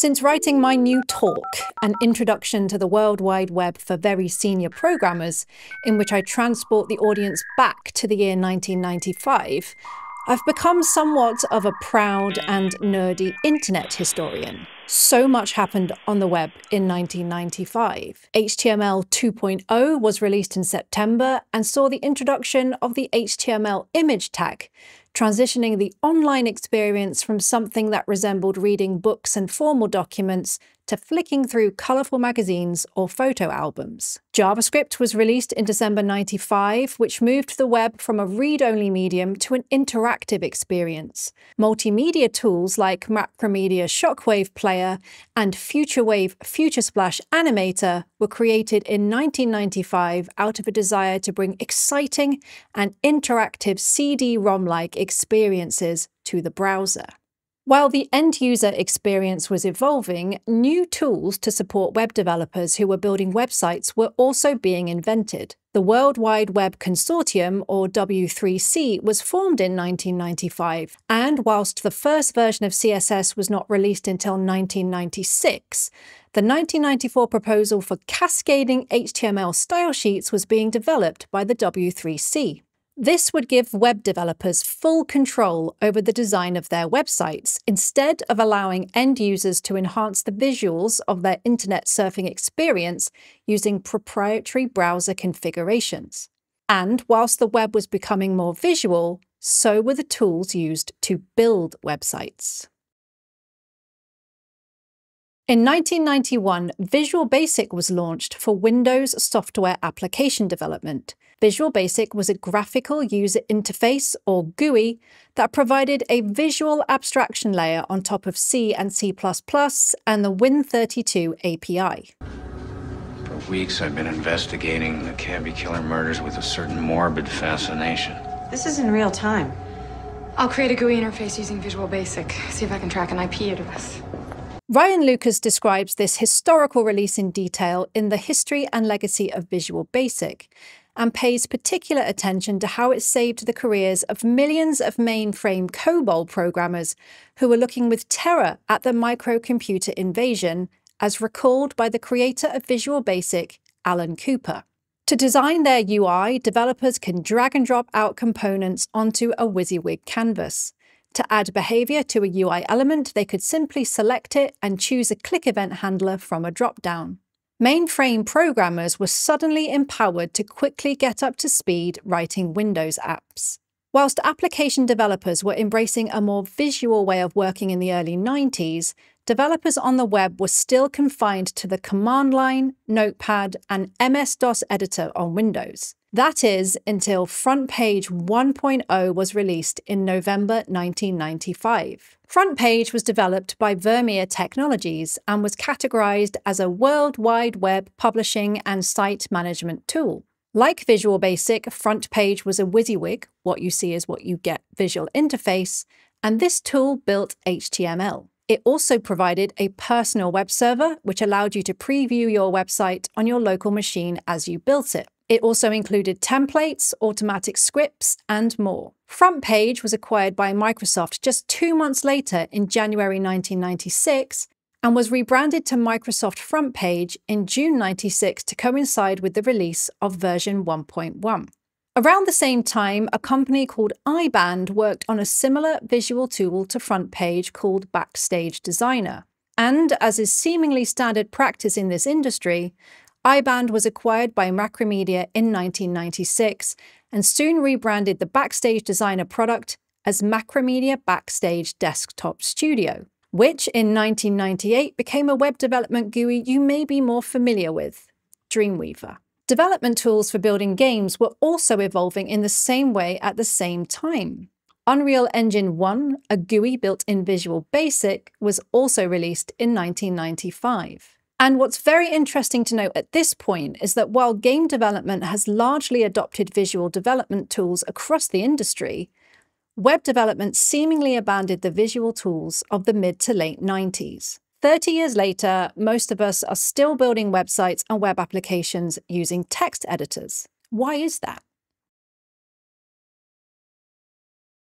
Since writing my new talk, An Introduction to the World Wide Web for Very Senior Programmers, in which I transport the audience back to the year 1995, I've become somewhat of a proud and nerdy internet historian. So much happened on the web in 1995. HTML 2.0 was released in September and saw the introduction of the HTML image tag, transitioning the online experience from something that resembled reading books and formal documents to flicking through colourful magazines or photo albums. JavaScript was released in December 95, which moved the web from a read-only medium to an interactive experience. Multimedia tools like Macromedia Shockwave Player and FutureWave FutureSplash Animator were created in 1995 out of a desire to bring exciting and interactive CD-ROM-like experiences to the browser. While the end user experience was evolving, new tools to support web developers who were building websites were also being invented. The World Wide Web Consortium, or W3C, was formed in 1995, and whilst the first version of CSS was not released until 1996, the 1994 proposal for cascading HTML style sheets was being developed by the W3C. This would give web developers full control over the design of their websites instead of allowing end users to enhance the visuals of their internet surfing experience using proprietary browser configurations. And whilst the web was becoming more visual, so were the tools used to build websites. In 1991, Visual Basic was launched for Windows software application development. Visual Basic was a graphical user interface, or GUI, that provided a visual abstraction layer on top of C and C++ and the Win32 API. For weeks, I've been investigating the Cabby Killer murders with a certain morbid fascination. This is in real time. I'll create a GUI interface using Visual Basic, see if I can track an IP address. Ryan Lucas describes this historical release in detail in The History and Legacy of Visual Basic, and pays particular attention to how it saved the careers of millions of mainframe COBOL programmers who were looking with terror at the microcomputer invasion, as recalled by the creator of Visual Basic, Alan Cooper. To design their UI, developers can drag and drop out components onto a WYSIWYG canvas. To add behavior to a UI element, they could simply select it and choose a click event handler from a dropdown. Mainframe programmers were suddenly empowered to quickly get up to speed writing Windows apps. Whilst application developers were embracing a more visual way of working in the early 90s, developers on the web were still confined to the command line, notepad, and MS DOS editor on Windows. That is until FrontPage 1.0 was released in November 1995. FrontPage was developed by Vermeer Technologies and was categorized as a World Wide Web publishing and site management tool. Like Visual Basic, FrontPage was a WYSIWYG, what you see is what you get visual interface, and this tool built HTML. It also provided a personal web server, which allowed you to preview your website on your local machine as you built it. It also included templates, automatic scripts, and more. FrontPage was acquired by Microsoft just two months later in January 1996 and was rebranded to Microsoft FrontPage in June 96 to coincide with the release of version 1.1. Around the same time, a company called iBand worked on a similar visual tool to FrontPage called Backstage Designer. And as is seemingly standard practice in this industry, iBand was acquired by Macromedia in 1996 and soon rebranded the Backstage Designer product as Macromedia Backstage Desktop Studio, which in 1998 became a web development GUI you may be more familiar with, Dreamweaver. Development tools for building games were also evolving in the same way at the same time. Unreal Engine 1, a GUI built in Visual Basic, was also released in 1995. And what's very interesting to note at this point is that while game development has largely adopted visual development tools across the industry, web development seemingly abandoned the visual tools of the mid to late 90s. 30 years later, most of us are still building websites and web applications using text editors. Why is that?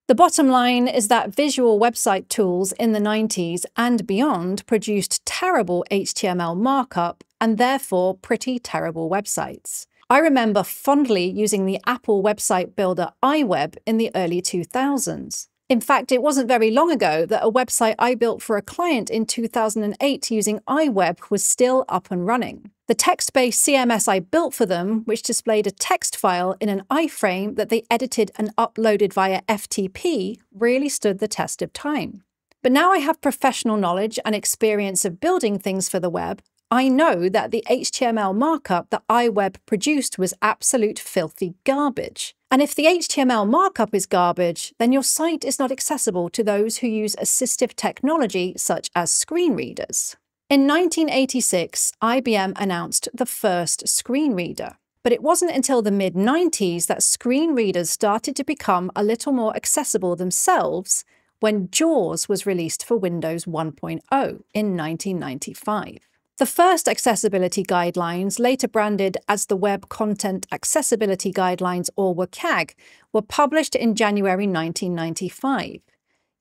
The bottom line is that visual website tools in the 90s and beyond produced terrible HTML markup and therefore pretty terrible websites. I remember fondly using the Apple website builder iWeb in the early 2000s. In fact, it wasn't very long ago that a website I built for a client in 2008 using iWeb was still up and running. The text based CMS I built for them, which displayed a text file in an iframe that they edited and uploaded via FTP, really stood the test of time. But now I have professional knowledge and experience of building things for the web, I know that the HTML markup that iWeb produced was absolute filthy garbage. And if the HTML markup is garbage, then your site is not accessible to those who use assistive technology such as screen readers. In 1986, IBM announced the first screen reader. But it wasn't until the mid 90s that screen readers started to become a little more accessible themselves when JAWS was released for Windows 1.0 in 1995. The first accessibility guidelines, later branded as the Web Content Accessibility Guidelines or WCAG, were published in January 1995.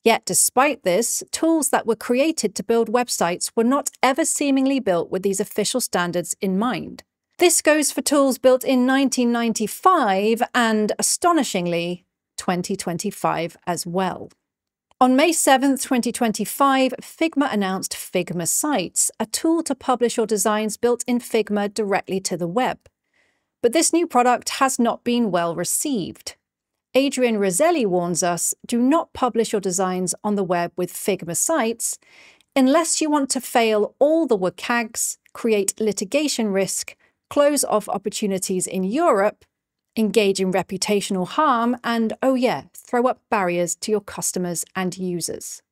Yet, despite this, tools that were created to build websites were not ever seemingly built with these official standards in mind. This goes for tools built in 1995 and, astonishingly, 2025 as well. On May 7, 2025, Figma announced Figma Sites, a tool to publish your designs built in Figma directly to the web. But this new product has not been well received. Adrian Roselli warns us do not publish your designs on the web with Figma Sites unless you want to fail all the WCAGs, create litigation risk, close off opportunities in Europe, engage in reputational harm, and oh yeah, throw up barriers to your customers and users.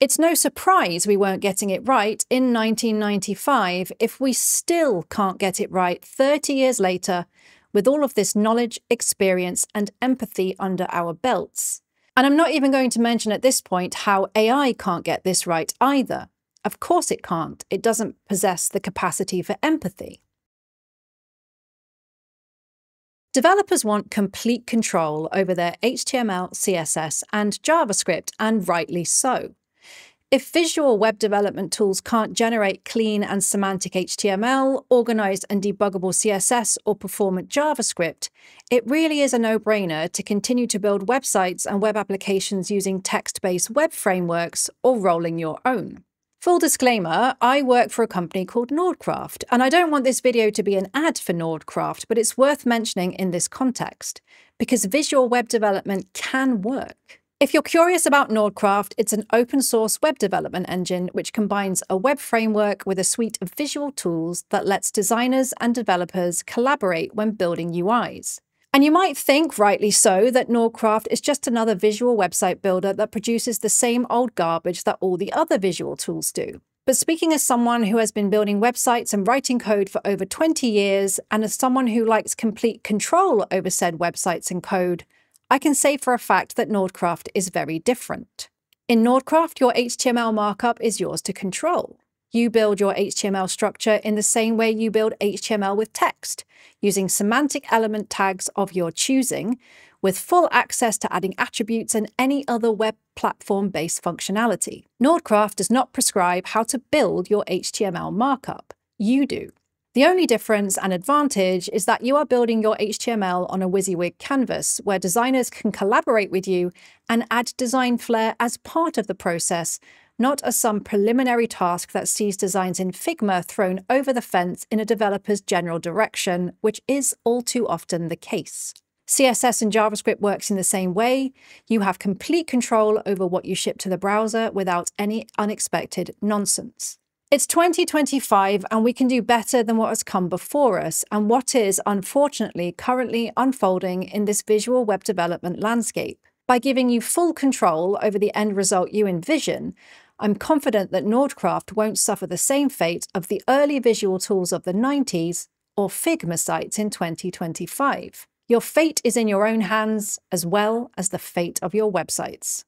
It's no surprise we weren't getting it right in 1995 if we still can't get it right 30 years later with all of this knowledge, experience, and empathy under our belts. And I'm not even going to mention at this point how AI can't get this right either. Of course it can't, it doesn't possess the capacity for empathy. Developers want complete control over their HTML, CSS, and JavaScript, and rightly so. If visual web development tools can't generate clean and semantic HTML, organized and debuggable CSS, or performant JavaScript, it really is a no brainer to continue to build websites and web applications using text based web frameworks or rolling your own. Full disclaimer, I work for a company called Nordcraft, and I don't want this video to be an ad for Nordcraft, but it's worth mentioning in this context, because visual web development can work. If you're curious about Nordcraft, it's an open source web development engine which combines a web framework with a suite of visual tools that lets designers and developers collaborate when building UIs. And you might think, rightly so, that Nordcraft is just another visual website builder that produces the same old garbage that all the other visual tools do. But speaking as someone who has been building websites and writing code for over 20 years, and as someone who likes complete control over said websites and code, I can say for a fact that Nordcraft is very different. In Nordcraft, your HTML markup is yours to control. You build your HTML structure in the same way you build HTML with text, using semantic element tags of your choosing, with full access to adding attributes and any other web platform based functionality. Nordcraft does not prescribe how to build your HTML markup. You do. The only difference and advantage is that you are building your HTML on a WYSIWYG canvas where designers can collaborate with you and add design flair as part of the process not as some preliminary task that sees designs in Figma thrown over the fence in a developer's general direction, which is all too often the case. CSS and JavaScript works in the same way. You have complete control over what you ship to the browser without any unexpected nonsense. It's 2025 and we can do better than what has come before us and what is, unfortunately, currently unfolding in this visual web development landscape. By giving you full control over the end result you envision, I'm confident that Nordcraft won't suffer the same fate of the early visual tools of the 90s or Figma sites in 2025. Your fate is in your own hands as well as the fate of your websites.